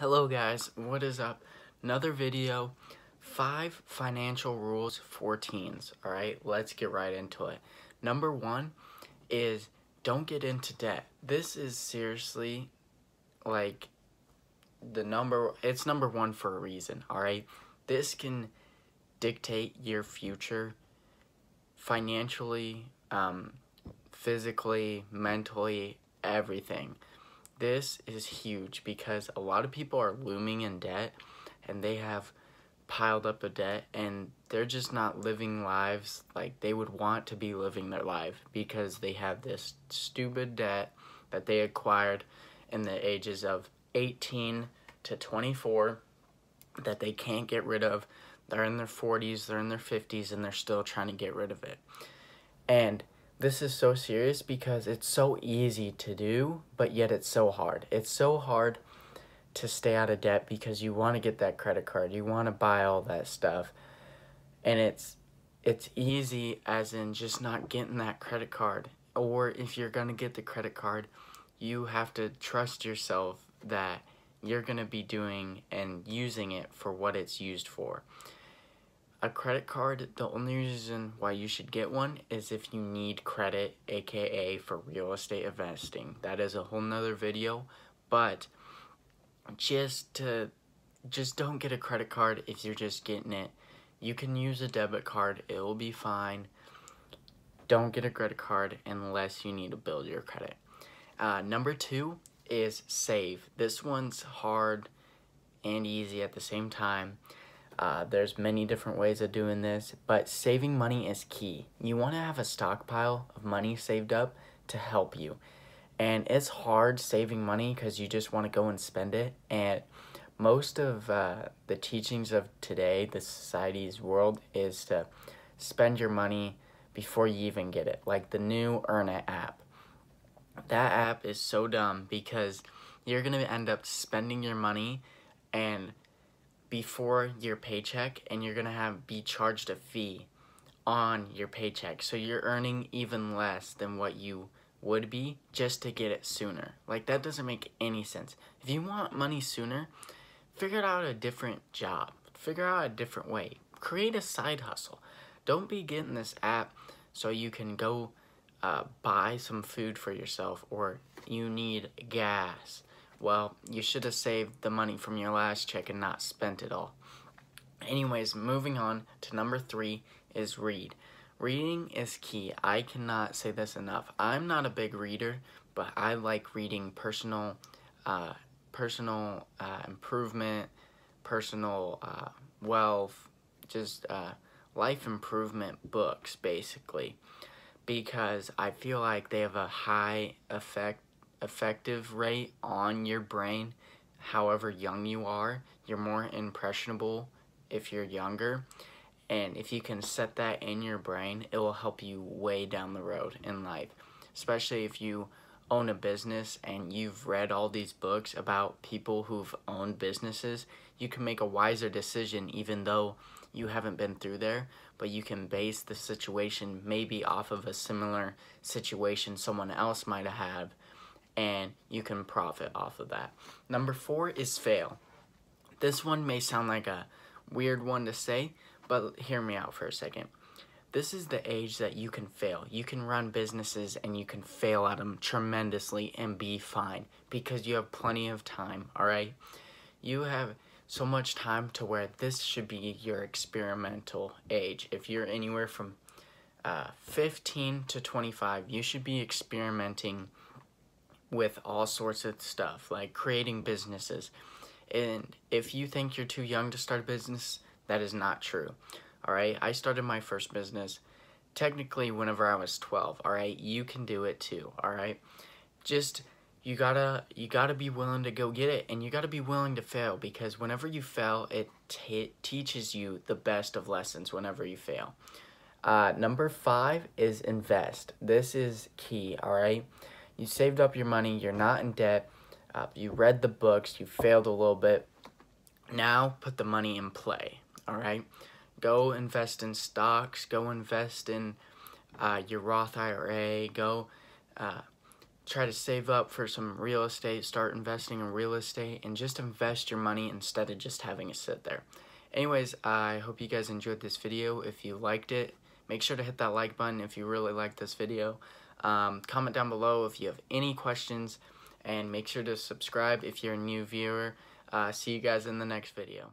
Hello guys, what is up? Another video, five financial rules for teens. Alright, let's get right into it. Number one is don't get into debt. This is seriously like the number, it's number one for a reason, alright? This can dictate your future financially, um, physically, mentally, everything. This is huge because a lot of people are looming in debt and they have piled up a debt and they're just not living lives like they would want to be living their life because they have this stupid debt that they acquired in the ages of 18 to 24 that they can't get rid of. They're in their 40s, they're in their 50s, and they're still trying to get rid of it. And this is so serious because it's so easy to do, but yet it's so hard. It's so hard to stay out of debt because you want to get that credit card. You want to buy all that stuff. And it's it's easy as in just not getting that credit card. Or if you're going to get the credit card, you have to trust yourself that you're going to be doing and using it for what it's used for a credit card, the only reason why you should get one is if you need credit, aka for real estate investing. That is a whole nother video, but just to just don't get a credit card if you're just getting it. You can use a debit card, it will be fine. Don't get a credit card unless you need to build your credit. Uh, number two is save. This one's hard and easy at the same time. Uh, there's many different ways of doing this, but saving money is key. You want to have a stockpile of money saved up to help you. And it's hard saving money because you just want to go and spend it. And most of uh, the teachings of today, the society's world, is to spend your money before you even get it. Like the new Earnin app. That app is so dumb because you're going to end up spending your money and before your paycheck and you're gonna have be charged a fee on your paycheck. So you're earning even less than what you would be just to get it sooner. Like that doesn't make any sense. If you want money sooner figure out a different job. Figure out a different way. Create a side hustle. Don't be getting this app so you can go uh, buy some food for yourself or you need gas well, you should have saved the money from your last check and not spent it all. Anyways, moving on to number three is read. Reading is key. I cannot say this enough. I'm not a big reader, but I like reading personal, uh, personal uh, improvement, personal uh, wealth, just uh, life improvement books, basically, because I feel like they have a high effect effective rate on your brain however young you are. You're more impressionable if you're younger. And if you can set that in your brain, it will help you way down the road in life. Especially if you own a business and you've read all these books about people who've owned businesses, you can make a wiser decision even though you haven't been through there, but you can base the situation maybe off of a similar situation someone else might have and you can profit off of that. Number four is fail. This one may sound like a weird one to say, but hear me out for a second. This is the age that you can fail. You can run businesses and you can fail at them tremendously and be fine because you have plenty of time, all right? You have so much time to where this should be your experimental age. If you're anywhere from uh, 15 to 25, you should be experimenting with all sorts of stuff, like creating businesses. And if you think you're too young to start a business, that is not true. All right, I started my first business technically whenever I was 12. All right, you can do it too. All right, just you gotta you gotta be willing to go get it, and you gotta be willing to fail because whenever you fail, it teaches you the best of lessons. Whenever you fail. Uh, number five is invest. This is key. All right you saved up your money, you're not in debt, uh, you read the books, you failed a little bit. Now put the money in play, all right? Go invest in stocks, go invest in uh, your Roth IRA, go uh, try to save up for some real estate, start investing in real estate, and just invest your money instead of just having it sit there. Anyways, I hope you guys enjoyed this video. If you liked it, make sure to hit that like button if you really liked this video. Um, comment down below if you have any questions, and make sure to subscribe if you're a new viewer. Uh, see you guys in the next video.